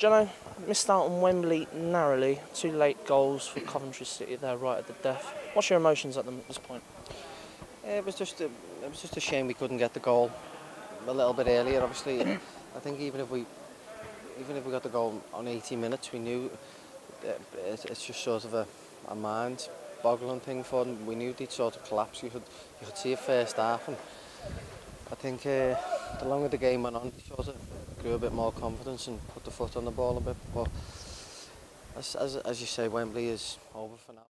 Jono missed out on Wembley narrowly. Two late goals for Coventry City there right at the death. What's your emotions at this point? It was just a, it was just a shame we couldn't get the goal a little bit earlier. Obviously, I think even if we even if we got the goal on 80 minutes, we knew it's just sort of a, a mind boggling thing for them. We knew they'd sort of collapse. You could you could see it first half, and I think uh, the longer the game went on, sort of grew a bit more confidence and put the foot on the ball a bit. But as, as, as you say, Wembley is over for now.